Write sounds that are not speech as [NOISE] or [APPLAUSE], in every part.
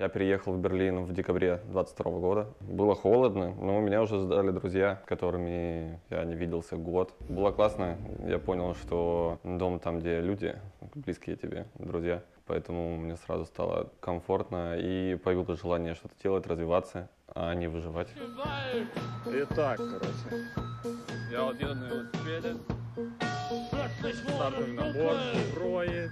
Я переехал в Берлин в декабре 22 года. Было холодно, но меня уже ждали друзья, которыми я не виделся год. Было классно. Я понял, что дом там, где люди, близкие тебе, друзья. Поэтому мне сразу стало комфортно и появилось желание что-то делать, развиваться, а не выживать. Итак, короче, я вот еду на велосипеде, стартовый набор, брои,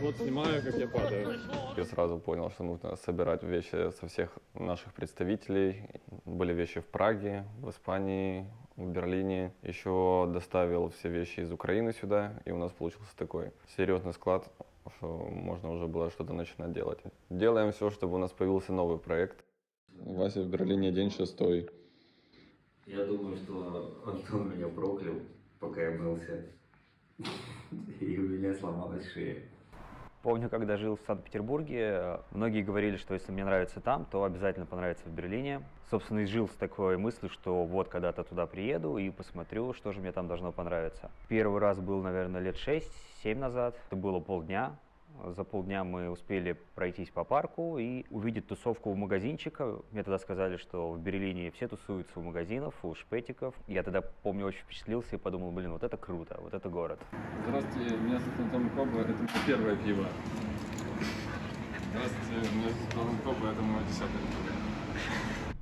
вот снимаю, как я падаю. Я сразу понял, что нужно собирать вещи со всех наших представителей. Были вещи в Праге, в Испании, в Берлине. Еще доставил все вещи из Украины сюда, и у нас получился такой серьезный склад, что можно уже было что-то начинать делать. Делаем все, чтобы у нас появился новый проект. Вася в Берлине день шестой. Я думаю, что Антон меня проклял, пока я мылся. И у меня сломалась шея. Помню, когда жил в Санкт-Петербурге, многие говорили, что если мне нравится там, то обязательно понравится в Берлине. Собственно, и жил с такой мыслью, что вот когда-то туда приеду и посмотрю, что же мне там должно понравиться. Первый раз был, наверное, лет 6-7 назад. Это было полдня. За полдня мы успели пройтись по парку и увидеть тусовку у магазинчика. Мне тогда сказали, что в Берлине все тусуются у магазинов, у шпетиков. Я тогда, помню, очень впечатлился и подумал, блин, вот это круто, вот это город. Здравствуйте, меня зовут Антон Коба, это мое первое пиво. Здравствуйте, меня зовут Антон Коба, это мое десятое пиво.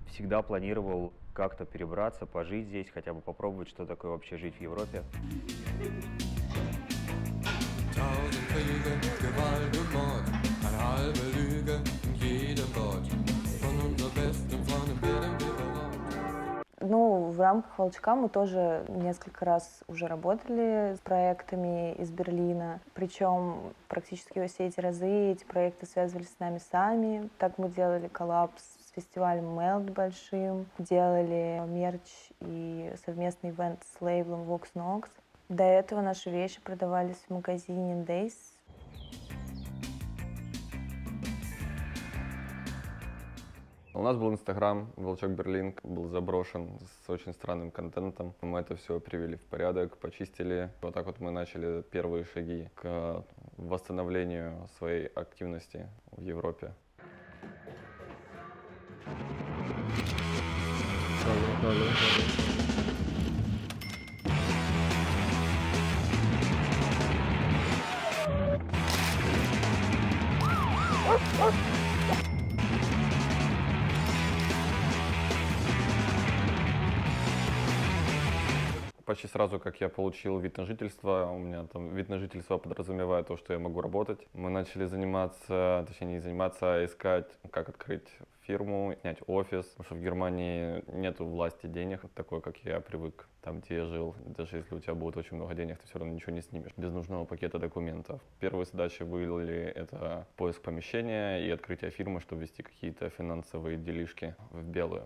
Всегда планировал как-то перебраться, пожить здесь, хотя бы попробовать, что такое вообще жить в Европе. Kriege, Gewalt und Mord, eine halbe Lüge in jedem Wort. Von unserer besten Freundin werden wir. Ну, в рамках Волчка мы тоже несколько раз уже работали с проектами из Берлина. Причем практически все эти разы эти проекты связывались с нами сами. Так мы делали коллапс с фестивалем Meld большим, делали мерч и совместный ивент с лейблом Vox Nox. До этого наши вещи продавались в магазине Days. У нас был Инстаграм, Волчок Берлин, был заброшен с очень странным контентом. Мы это все привели в порядок, почистили. Вот так вот мы начали первые шаги к восстановлению своей активности в Европе. Почти сразу, как я получил вид на жительство, у меня там вид на жительство подразумевает то, что я могу работать. Мы начали заниматься, точнее не заниматься, а искать, как открыть фирму, снять офис, потому что в Германии нету власти денег, такой, как я привык, там, где я жил. Даже если у тебя будет очень много денег, ты все равно ничего не снимешь без нужного пакета документов. Первые задачи были это поиск помещения и открытие фирмы, чтобы вести какие-то финансовые делишки в белую.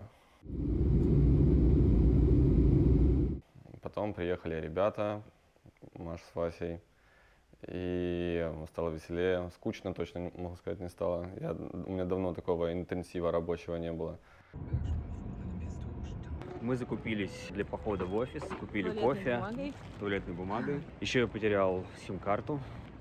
Потом приехали ребята, Маш с Васей, и стало веселее. Скучно точно, могу сказать, не стало. Я, у меня давно такого интенсива рабочего не было. Мы закупились для похода в офис, купили кофе, туалетной бумагой. Еще я потерял сим-карту.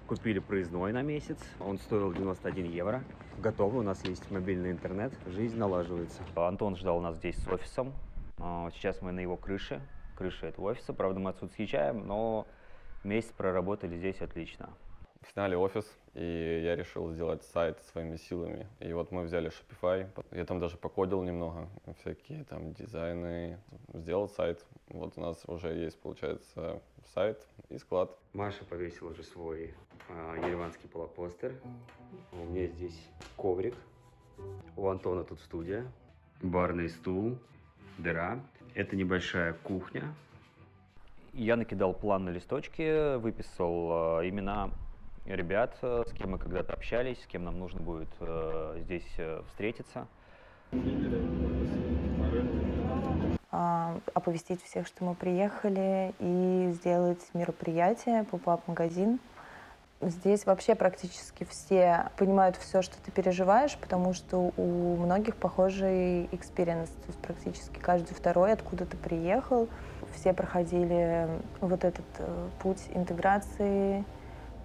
Купили проездной на месяц. Он стоил 91 евро. Готовы, у нас есть мобильный интернет. Жизнь налаживается. Антон ждал нас здесь с офисом. А, Сейчас мы на его крыше. Крыша этого офиса. Правда, мы отсюда съезжаем, но месяц проработали здесь отлично. Сняли офис, и я решил сделать сайт своими силами. И вот мы взяли Shopify, я там даже покодил немного, всякие там дизайны, сделал сайт. Вот у нас уже есть, получается, сайт и склад. Маша повесила уже свой а, ереванский полопостер. У меня здесь коврик. У Антона тут студия. Барный стул. Дыра. Это небольшая кухня. Я накидал план на листочке, выписал а, имена ребят, э, с кем мы когда-то общались, с кем нам нужно будет э, здесь э, встретиться. а, оповестить всех, что мы приехали, и сделать мероприятие, поп-ап-магазин. Здесь вообще практически все понимают все, что ты переживаешь, потому что у многих похожий experience. То есть практически каждый второй откуда ты приехал. Все проходили вот этот э, путь интеграции,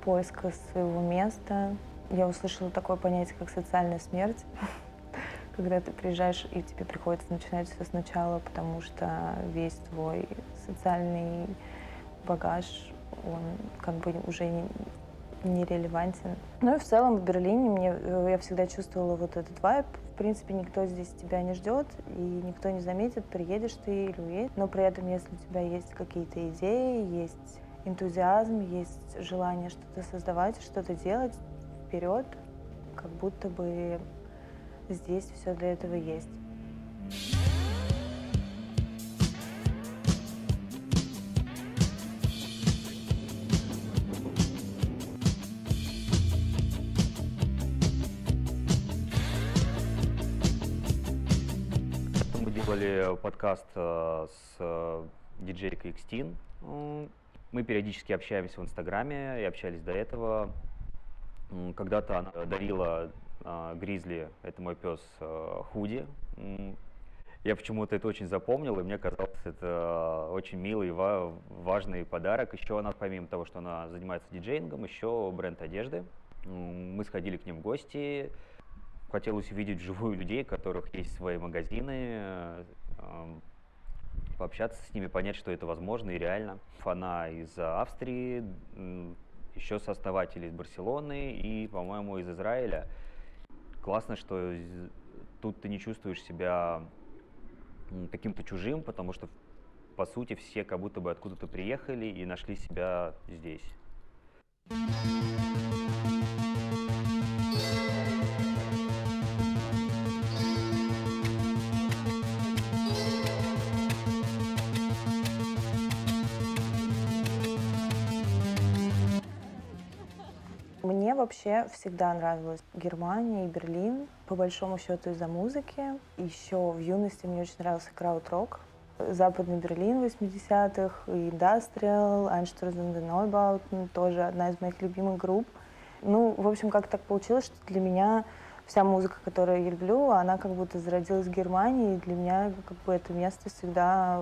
поиска своего места. Я услышала такое понятие, как социальная смерть, [LAUGHS] когда ты приезжаешь и тебе приходится начинать все сначала, потому что весь твой социальный багаж, он как бы уже не, нерелевантен. Ну и в целом в Берлине мне, э, я всегда чувствовала вот этот вайб. Принципе, никто здесь тебя не ждет, и никто не заметит, приедешь ты или уедешь. Но при этом, если у тебя есть какие-то идеи, есть энтузиазм, есть желание что-то создавать, что-то делать вперед, как будто бы здесь все для этого есть. Делали подкаст э, с э, диджейкой Xtin. Мы периодически общаемся в Инстаграме и общались до этого. Когда-то она дарила э, Гризли, это мой пес, худи. Я почему-то это очень запомнил, и мне казалось, это очень милый и ва- важный подарок. Еще она, помимо того, что она занимается диджеингом, еще бренд одежды. Мы сходили к ним в гости, Хотелось увидеть вживую людей, у которых есть свои магазины, э, эм, пообщаться с ними, понять, что это возможно и реально. Она из Австрии, еще сооснователь из Барселоны и, по-моему, из Израиля. Классно, что тут ты не чувствуешь себя каким-то чужим, потому что, по сути, все как будто бы откуда-то приехали и нашли себя здесь. Вообще всегда нравилась Германия и Берлин, по большому счету из-за музыки. Еще в юности мне очень нравился крауд-рок. Западный Берлин 80-х, и Industrial, Einstürzen und Neubauten, тоже одна из моих любимых групп. Ну, в общем, как так получилось, что для меня вся музыка, которую я люблю, она как будто зародилась в Германии, и для меня как бы это место всегда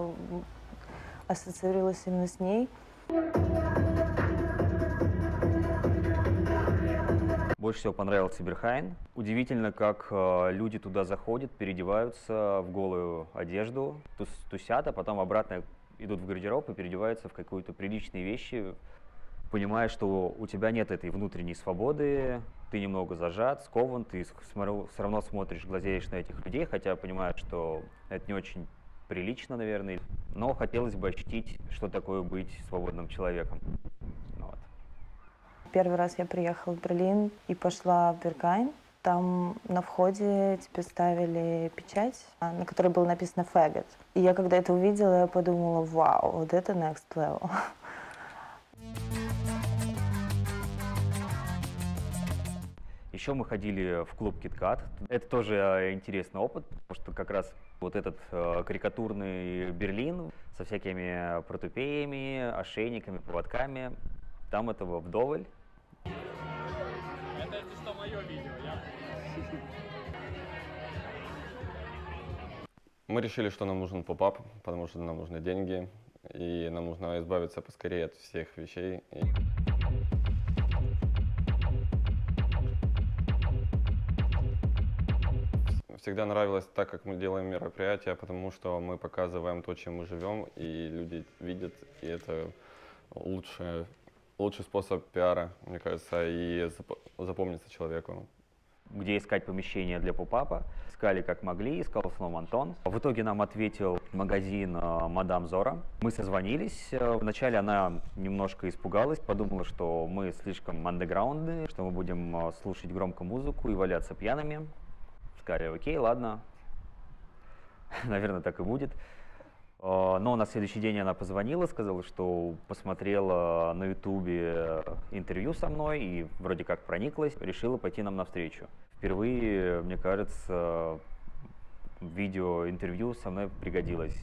ассоциировалось именно с ней. Больше всего понравился Берхайн. Удивительно, как э, люди туда заходят, переодеваются в голую одежду, тус- тусят, а потом обратно идут в гардероб и переодеваются в какие-то приличные вещи, понимая, что у тебя нет этой внутренней свободы, ты немного зажат, скован, ты все равно смотришь, глазеешь на этих людей, хотя понимаешь, что это не очень прилично, наверное, но хотелось бы ощутить, что такое быть свободным человеком. Первый раз я приехала в Берлин и пошла в Бергайн. Там на входе тебе ставили печать, а, на которой было написано «Faggot». И я когда это увидела, я подумала, вау, вот это next level. Еще мы ходили в клуб KitKat. Это тоже э, интересный опыт, потому что как раз вот этот э, карикатурный Берлин со всякими протупеями, ошейниками, поводками, там этого вдоволь. Видео, я... [LAUGHS] Мы решили, что нам нужен поп-ап, потому что нам нужны деньги, и нам нужно избавиться поскорее от всех вещей. И Всегда нравилось так, как мы делаем мероприятия, потому что мы показываем то, чем мы живем, и люди видят, и это лучший, лучший способ пиара, мне кажется, и зап- запомнится человеку. где искать помещение для попапа. Искали как могли, искал основном Антон. В итоге нам ответил магазин э, Мадам Зора. Мы созвонились. Э, Вначале она немножко испугалась, подумала, что мы слишком андеграундные, что мы будем э, слушать громко музыку и валяться пьяными. Сказали, окей, ладно, [LAUGHS] наверное, так и будет. Э, Но на следующий день она позвонила, сказала, что посмотрела на ютубе интервью со мной и вроде как прониклась, решила пойти нам навстречу. Впервые, мне кажется, видеоинтервью со мной пригодилось.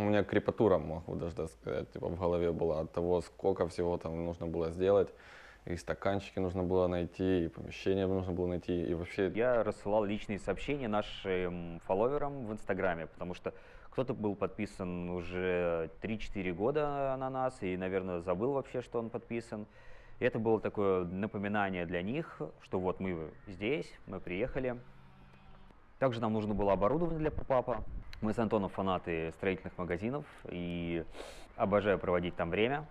Меня крепатура, могу даже сказать, типа в голове была от того, сколько всего там нужно было сделать. И стаканчики нужно было найти, и помещение нужно было найти, и вообще... Я рассылал личные сообщения нашим фолловерам в Инстаграме, потому что кто-то был подписан уже 3-4 года на нас и, наверное, забыл вообще, что он подписан. И это было такое напоминание для них, что вот мы здесь, мы приехали. Также нам нужно было оборудование для попапа. Мы с Антоном фанаты строительных магазинов и обожаю проводить там время.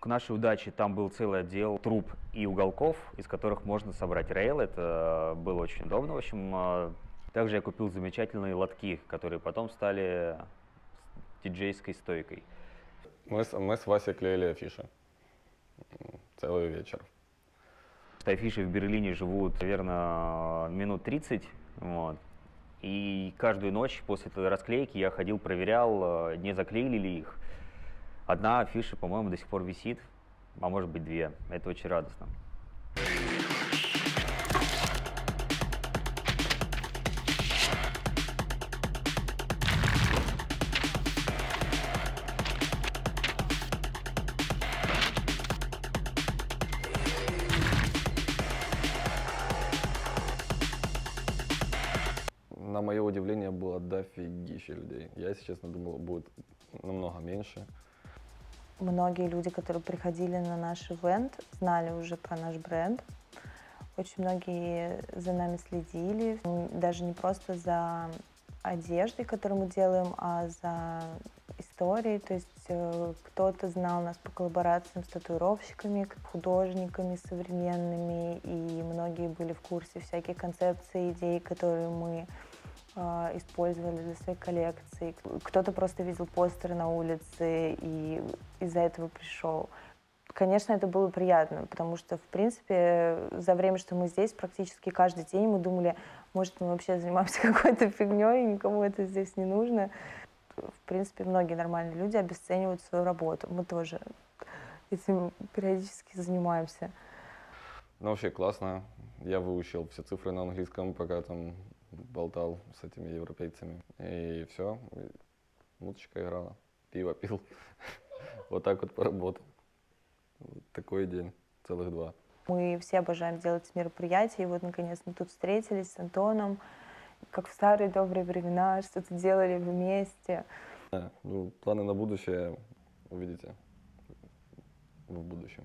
К нашей удаче там был целый отдел труб и уголков, из которых можно собрать рейл. Это было очень удобно. В общем, а, также я купил замечательные лотки, которые потом стали диджейской стойкой. Мы с, мы с Васей клеили афиши целый вечер. Афиши в Берлине живут, наверное, минут 30. Вот. И каждую ночь после этой расклейки я ходил, проверял, э, не заклеили ли их. Одна афиша, по-моему, до сих пор висит, а может быть две. Это очень радостно. Мое удивление было дофигища людей. Я, если честно, думал, будет намного меньше. Многие люди, которые приходили на наш ивент, знали уже про наш бренд. Очень многие за нами следили, даже не просто за одеждой, которую мы делаем, а за историей. То есть э, кто-то знал нас по коллаборациям с татуировщиками, художниками современными, и многие были в курсе всяких концепций, идей, которые мы использовали для своей коллекции. Кто-то просто видел постеры на улице и из-за этого пришел. Конечно, это было приятно, потому что, в принципе, за время, что мы здесь, практически каждый день мы думали, может, мы вообще занимаемся [LAUGHS] какой-то фигней, никому это здесь не нужно. В принципе, многие нормальные люди обесценивают свою работу. Мы тоже этим периодически занимаемся. Но вообще классно. Я выучил все цифры на английском, пока там болтал с этими европейцами. И все, музычка играла, пиво пил. [LAUGHS] Вот так вот поработал. Такой день, целых два. Мы все обожаем делать мероприятия, и вот, наконец, мы тут встретились с Антоном, как в старые добрые времена, что-то делали вместе. Да, ну, планы на будущее увидите в будущем.